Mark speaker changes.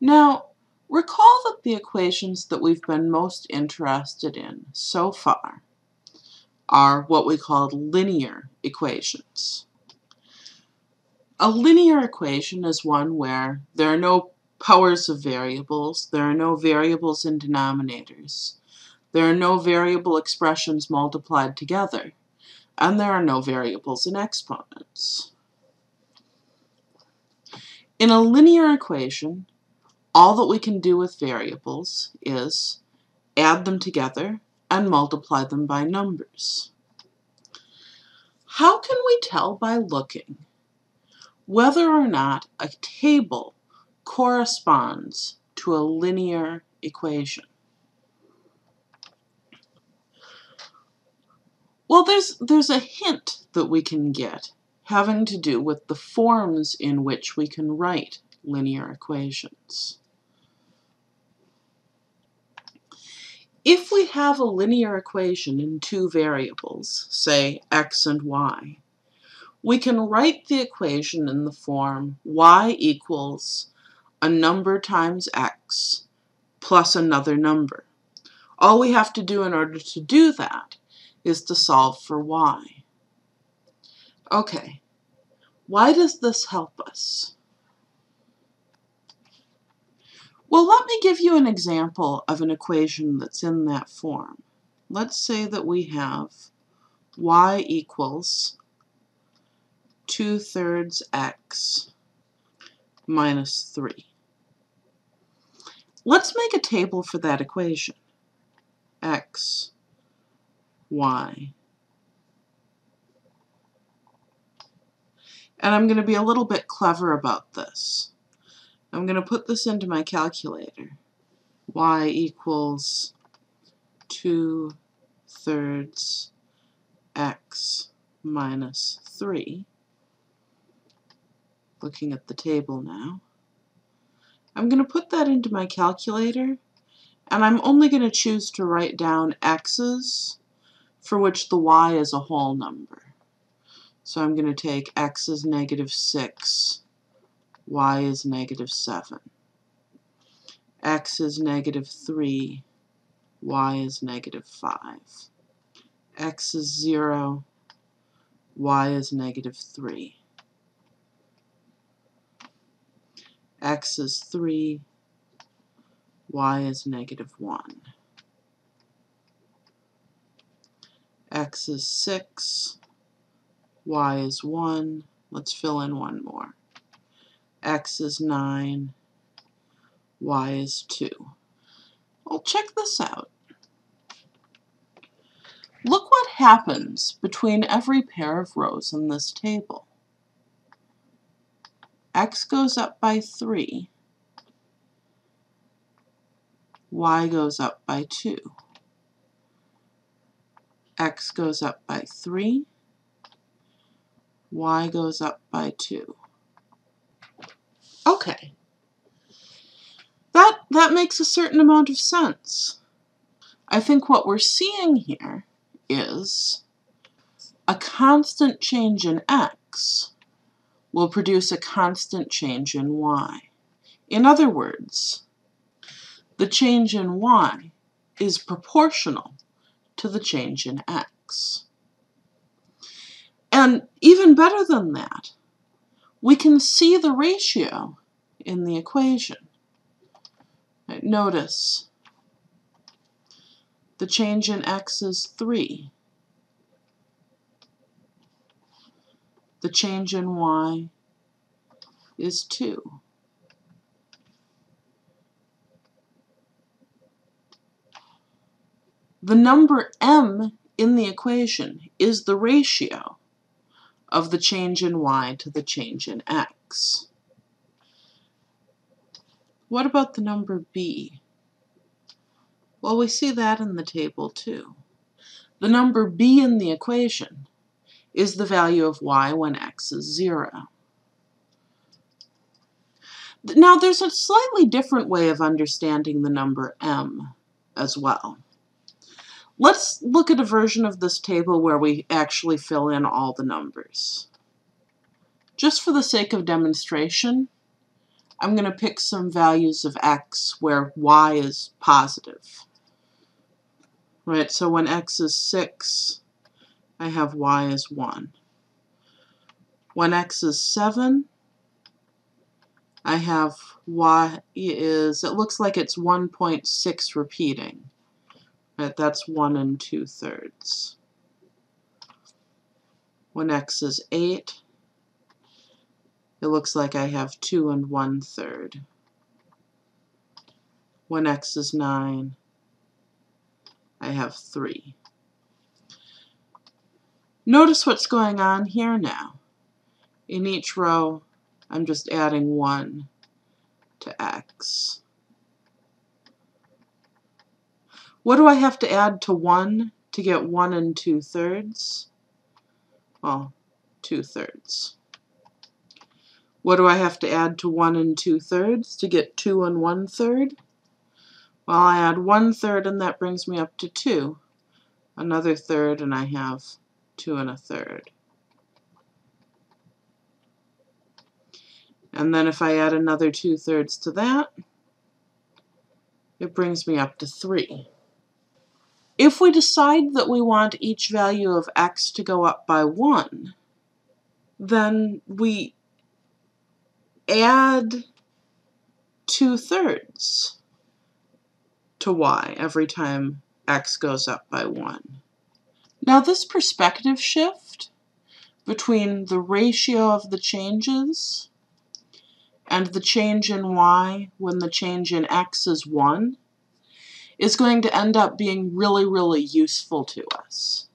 Speaker 1: Now, recall that the equations that we've been most interested in so far are what we call linear equations. A linear equation is one where there are no powers of variables, there are no variables in denominators, there are no variable expressions multiplied together, and there are no variables in exponents. In a linear equation, all that we can do with variables is add them together and multiply them by numbers. How can we tell by looking whether or not a table corresponds to a linear equation? Well, there's, there's a hint that we can get having to do with the forms in which we can write linear equations. If we have a linear equation in two variables, say x and y, we can write the equation in the form y equals a number times x plus another number. All we have to do in order to do that is to solve for y. Okay, why does this help us? Well, let me give you an example of an equation that's in that form. Let's say that we have y equals 2 thirds x minus 3. Let's make a table for that equation. x, y. And I'm going to be a little bit clever about this. I'm going to put this into my calculator. y equals 2 thirds x minus 3. Looking at the table now. I'm going to put that into my calculator and I'm only going to choose to write down x's for which the y is a whole number. So I'm going to take x is negative 6 y is negative 7. x is negative 3, y is negative 5. x is 0, y is negative 3. x is 3, y is negative 1. x is 6, y is 1. Let's fill in one more x is 9, y is 2. Well, check this out. Look what happens between every pair of rows in this table. x goes up by 3, y goes up by 2. x goes up by 3, y goes up by 2. Okay. That, that makes a certain amount of sense. I think what we're seeing here is a constant change in x will produce a constant change in y. In other words, the change in y is proportional to the change in x. And even better than that, we can see the ratio in the equation. Notice the change in x is 3. The change in y is 2. The number m in the equation is the ratio of the change in y to the change in x. What about the number b? Well, we see that in the table too. The number b in the equation is the value of y when x is 0. Now, there's a slightly different way of understanding the number m as well. Let's look at a version of this table where we actually fill in all the numbers. Just for the sake of demonstration, I'm going to pick some values of x where y is positive. Right, so when x is 6, I have y as 1. When x is 7, I have y is, it looks like it's 1.6 repeating. Right, that's 1 and 2 thirds. When x is 8, it looks like I have 2 and 1 third. When x is 9, I have 3. Notice what's going on here now. In each row, I'm just adding 1 to x. What do I have to add to 1 to get 1 and 2 thirds? Well, 2 thirds. What do I have to add to 1 and 2 thirds to get 2 and 1 third? Well, I add 1 third and that brings me up to 2. Another third and I have 2 and a third. And then if I add another 2 thirds to that, it brings me up to 3. If we decide that we want each value of x to go up by 1, then we add 2 thirds to y every time x goes up by 1. Now this perspective shift between the ratio of the changes and the change in y when the change in x is 1 is going to end up being really, really useful to us.